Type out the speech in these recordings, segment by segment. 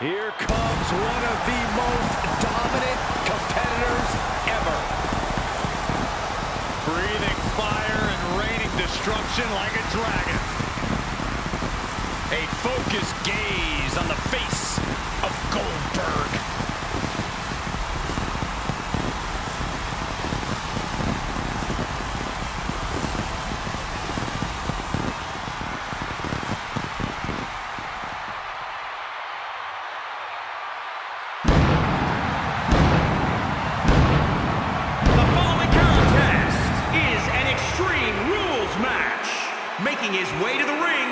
Here comes one of the most dominant competitors ever. Breathing fire and raining destruction like a dragon. A focused gaze on the face of Goldberg. Making his way to the ring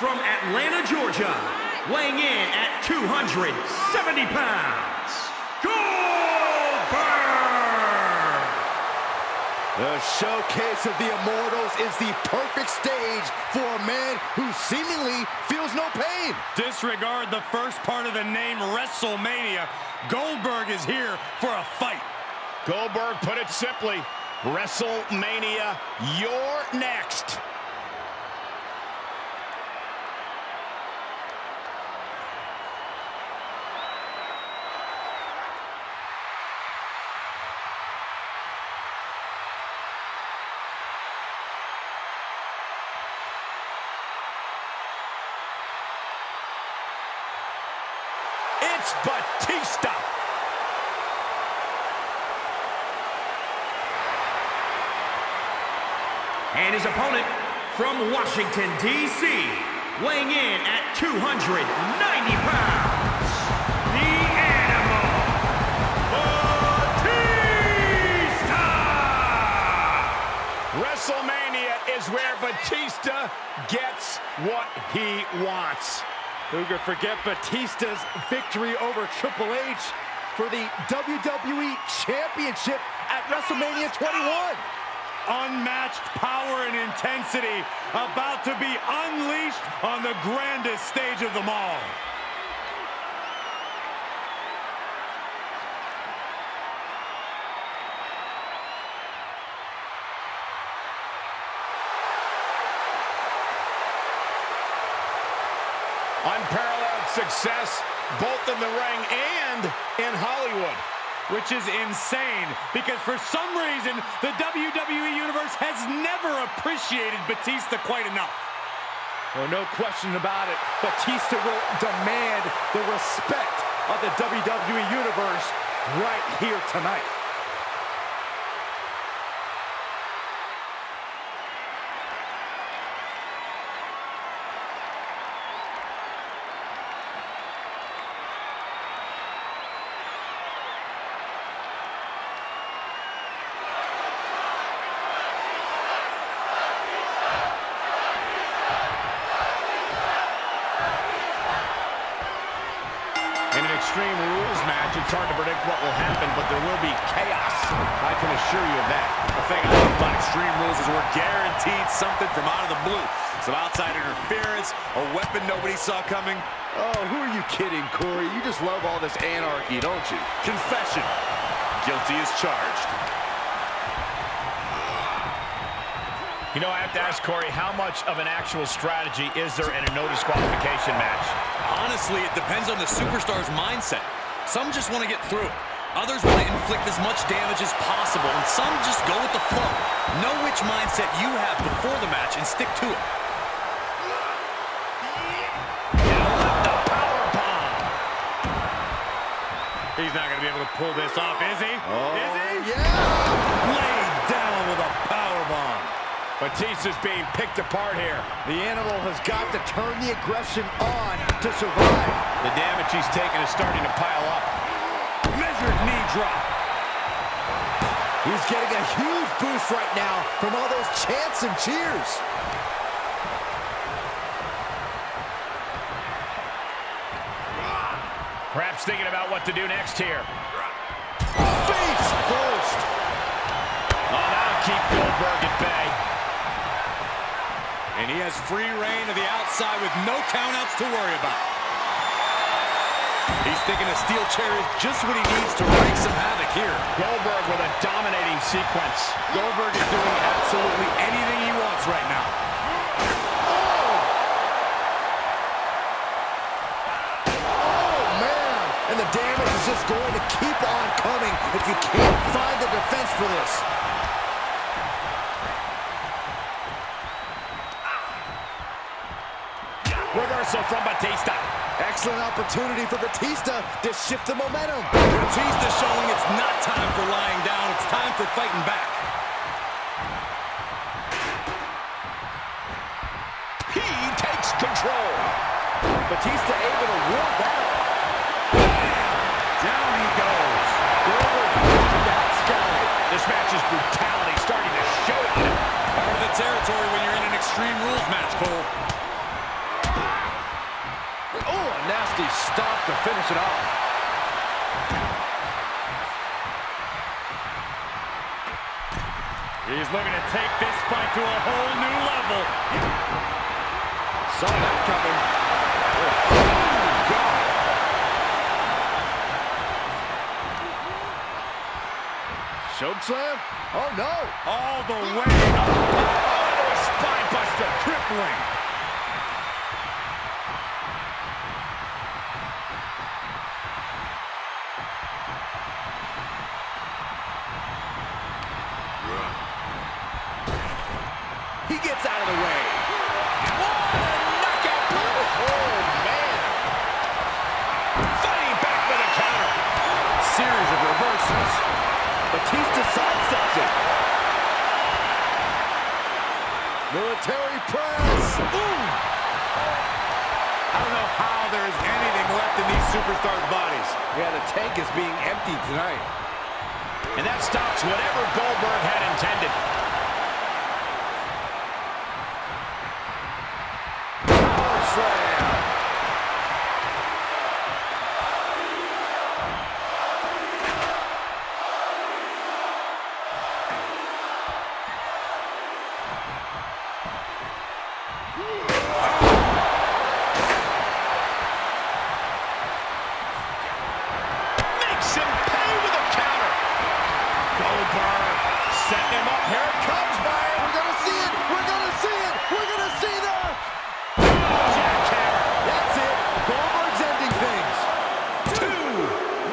from Atlanta, Georgia, weighing in at 270 pounds, Goldberg! The showcase of the Immortals is the perfect stage for a man who seemingly feels no pain. Disregard the first part of the name WrestleMania. Goldberg is here for a fight. Goldberg put it simply, WrestleMania, you're next. It's Batista. And his opponent from Washington, D.C., weighing in at 290 pounds, the Animal, Batista! WrestleMania is where Batista gets what he wants. Who could forget Batista's victory over Triple H for the WWE Championship at WrestleMania 21? Unmatched power and intensity about to be unleashed on the grandest stage of them all. Unparalleled success both in the ring and in Hollywood. Which is insane because for some reason the WWE Universe has never appreciated Batista quite enough. Well, no question about it. Batista will demand the respect of the WWE Universe right here tonight. Extreme Rules match, it's hard to predict what will happen, but there will be chaos. I can assure you of that. The thing I love about Extreme Rules is we're guaranteed something from out of the blue. Some outside interference, a weapon nobody saw coming. Oh, who are you kidding, Corey? You just love all this anarchy, don't you? Confession. Guilty as charged. You know, I have to ask Corey, how much of an actual strategy is there in a no disqualification match? Honestly, it depends on the superstar's mindset. Some just want to get through it. Others want to inflict as much damage as possible, and some just go with the flow. Know which mindset you have before the match and stick to it. He's not going to be able to pull this off, is he? Oh, is he? yeah! Laid Batista's being picked apart here. The animal has got to turn the aggression on to survive. The damage he's taken is starting to pile up. Measured knee drop. He's getting a huge boost right now from all those chants and cheers. Perhaps thinking about what to do next here. Face first. Oh, that'll keep Goldberg at bay. Has free rein to the outside with no countouts to worry about. He's thinking a steel chair is just what he needs to wreak some havoc here. Goldberg with a dominating sequence. Goldberg is doing absolutely anything he wants right now. Oh, oh man! And the damage is just going to keep on coming if you can't find the defense for this. Reversal from Batista. Excellent opportunity for Batista to shift the momentum. Batista showing it's not time for lying down. It's time for fighting back. He takes control. Batista able to ward that to finish it off. He's looking to take this fight to a whole new level. Saw that coming. Oh, God. Choke slam? Oh, no. All the way up. Oh, into a spine buster. Crippling. He gets out of the way. Oh, man. Fighting back with a counter. Series of reversals. Batista sidesteps it. Military press. Ooh. I don't know how there is anything left in these superstars' bodies. Yeah, the tank is being emptied tonight. And that stops whatever Goldberg had intended. Makes him pay with a counter. Goldberg setting him up. Here it comes, Byron. We're gonna see it. We're gonna see it. We're gonna see that. Jackhammer. That's it. Goldberg's ending things. Two.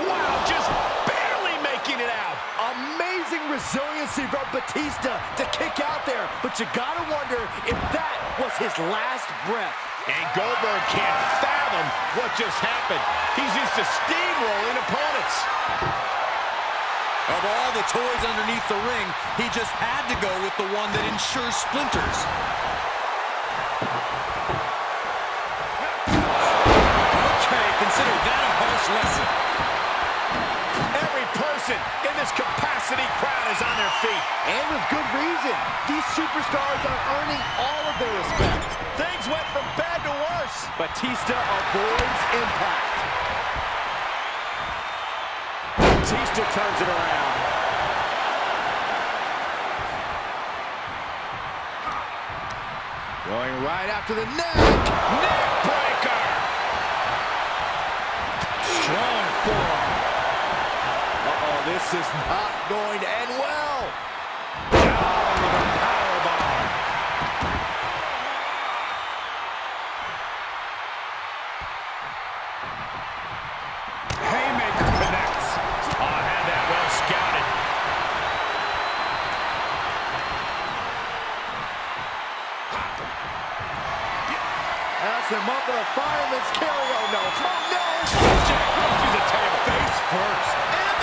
Wow, just barely making it out. Amazing resiliency from Batista to kick out there, but you gotta wonder if that was his last breath. And Goldberg can't fathom what just happened. He's used to steamrolling opponents. Of all the toys underneath the ring, he just had to go with the one that ensures splinters. Okay, consider that a harsh lesson. Every person in this capacity crowd is on their feet. And with good reason. These superstars are earning all of their respect. Things went from bad to worse. Batista avoids impact. Batista turns it around. Going right after the neck. Neck breaker. Strong forearm. This is not going to end well. Down with a powerbomb. Haymaker connects. Oh, had that well scouted. That's him up in a fireman's carry. Oh, no. Oh, no. Jack through the table. Face first. And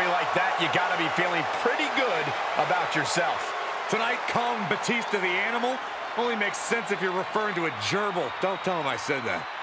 victory like that, you got to be feeling pretty good about yourself. Tonight, calling Batista the animal only makes sense if you're referring to a gerbil. Don't tell him I said that.